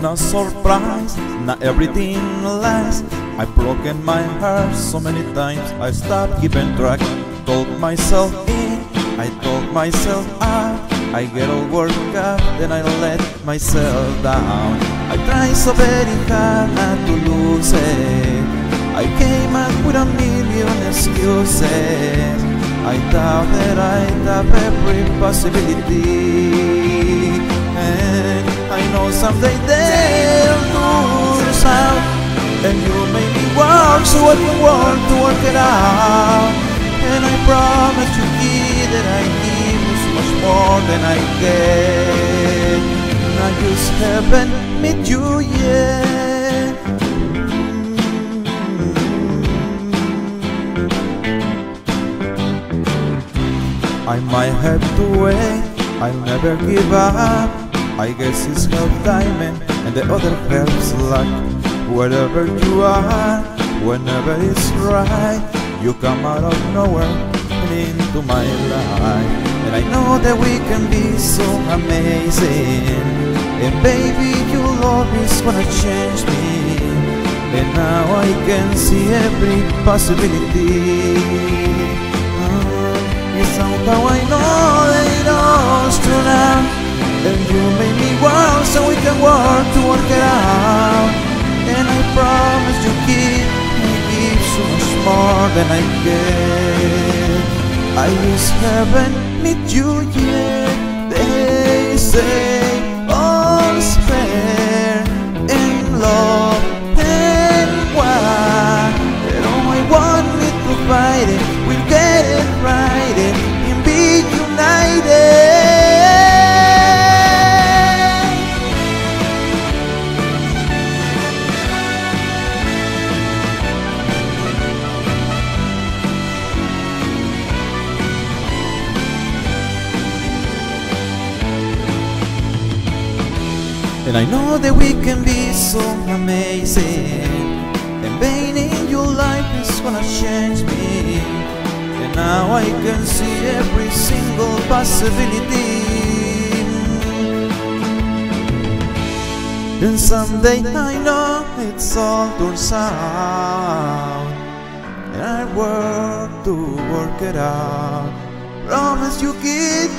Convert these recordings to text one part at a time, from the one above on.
no surprise, not everything lasts. I've broken my heart so many times, I stopped keeping track. Told myself in, I told myself out. I get all worked up, then I let myself down. I try so very hard not to lose it. I came up with a million excuses. I thought that I'd have every possibility. Me work so I can work to work it out. And I promise you, kid, that I give you so much more than I get. I just haven't met you yet. I might have to wait, I'll never give up. I guess it's half diamond and the other half's luck. Wherever you are, whenever it's right, you come out of nowhere and into my life. And I know that we can be so amazing. And baby, your love is gonna change me. And now I can see every possibility. Somehow I know that it all's true now. And you made me work so we can work to work it out. And I promise you, give so much more than I get. I just haven't met you yet. They say all's fair in love and war. All to fight it, we'll get it right And I know that we can be so amazing. And being in your life is gonna change me. And now I can see every single possibility. And someday I know it's all turns out. And I work to work it out. Promise you, kid,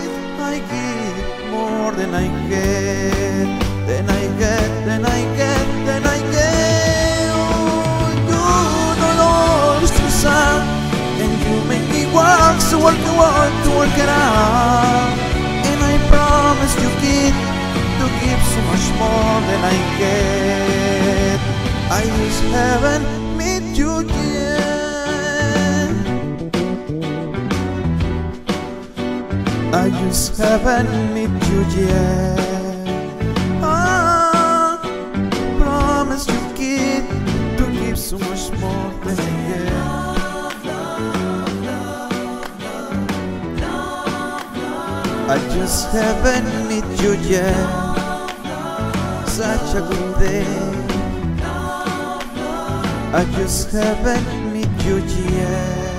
I give more than I get. Work, so work to work it out. And I promise you, kid, to give so much more than I get. I just haven't met you yet. I just haven't met you yet. I just haven't met you yet. Such a good day. I just haven't met you yet.